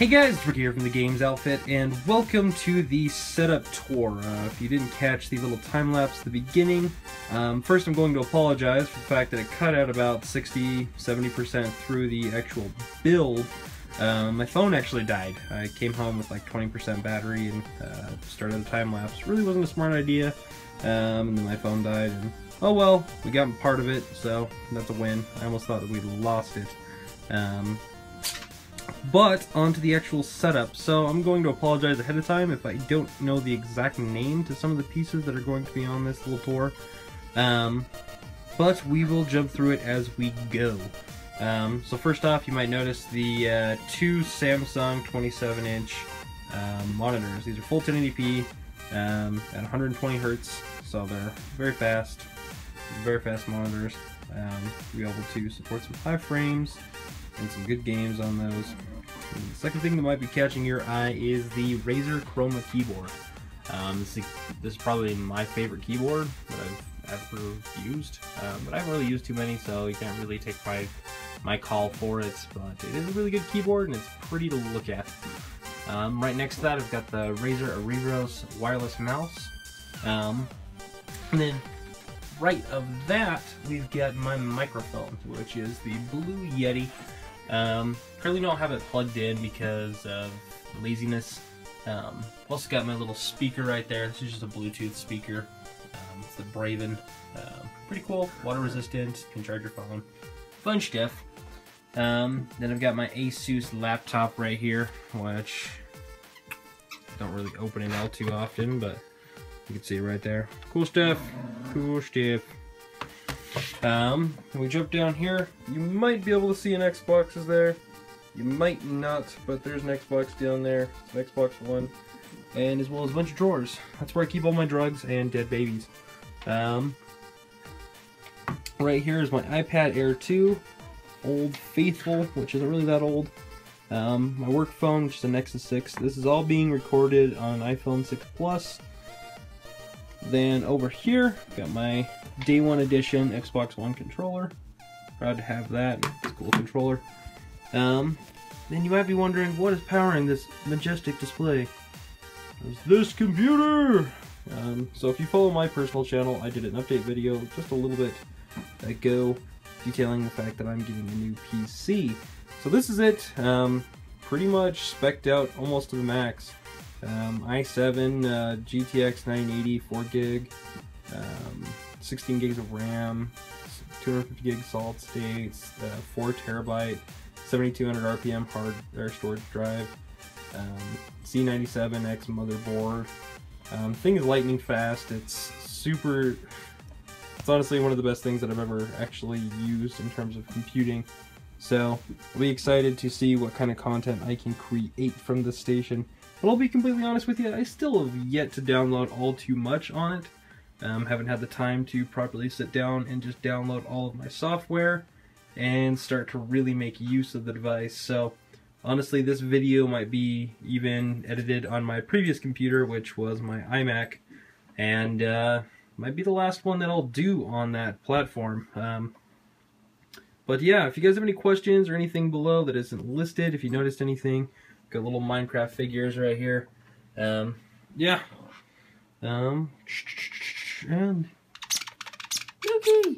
Hey guys, it's Ricky here from the Games Outfit, and welcome to the setup tour. Uh, if you didn't catch the little time lapse at the beginning, um, first I'm going to apologize for the fact that it cut out about 60-70% through the actual build. Um, my phone actually died. I came home with like 20% battery and uh, started the time lapse. Really wasn't a smart idea, um, and then my phone died, and oh well, we got part of it, so that's a win. I almost thought that we lost it. Um, but onto the actual setup. So I'm going to apologize ahead of time if I don't know the exact name to some of the pieces that are going to be on this little tour. Um, but we will jump through it as we go. Um, so first off, you might notice the uh, two Samsung 27-inch um, monitors. These are full 1080p um, at 120 hertz, so they're very fast, very fast monitors. Um, be able to support some high frames and some good games on those. And the second thing that might be catching your eye is the Razer Chroma keyboard. Um, this, is, this, is, probably my favorite keyboard that I've ever used, um, but I haven't really used too many, so you can't really take my my call for it. But it is a really good keyboard, and it's pretty to look at. Um, right next to that, I've got the Razer Aeriros wireless mouse. Um, and then right of that, we've got my microphone, which is the Blue Yeti um, currently don't have it plugged in because of laziness. Um, also got my little speaker right there. This is just a Bluetooth speaker. Um, it's the Braven. Uh, pretty cool, water resistant, can charge your phone. Fun stuff. Um, then I've got my Asus laptop right here, which don't really open it out too often, but you can see it right there. Cool stuff. Cool stuff. Um, we jump down here. You might be able to see an Xbox is there. You might not, but there's an Xbox down there. An Xbox One. And as well as a bunch of drawers. That's where I keep all my drugs and dead babies. Um, right here is my iPad Air 2. Old Faithful, which isn't really that old. Um, my work phone, which is a Nexus 6. This is all being recorded on iPhone 6 Plus. Then over here, got my day one edition Xbox One controller. Proud to have that. It's a cool controller. Um, then you might be wondering, what is powering this majestic display? It's this computer! Um, so if you follow my personal channel, I did an update video just a little bit ago detailing the fact that I'm getting a new PC. So this is it. Um, pretty much specced out almost to the max. Um, i7, uh, GTX 980, 4 gig, um, 16 gigs of RAM, 250 gig solid state, uh, 4 terabyte, 7200 RPM hard or storage drive, um, Z97X motherboard. Um, thing is lightning fast. It's super. It's honestly one of the best things that I've ever actually used in terms of computing. So I'll be excited to see what kind of content I can create from this station. But I'll be completely honest with you, I still have yet to download all too much on it. Um, haven't had the time to properly sit down and just download all of my software and start to really make use of the device. So honestly, this video might be even edited on my previous computer, which was my iMac, and uh, might be the last one that I'll do on that platform. Um, but yeah, if you guys have any questions or anything below that isn't listed, if you noticed anything, Got little Minecraft figures right here. Um, yeah. Um, and... Okay.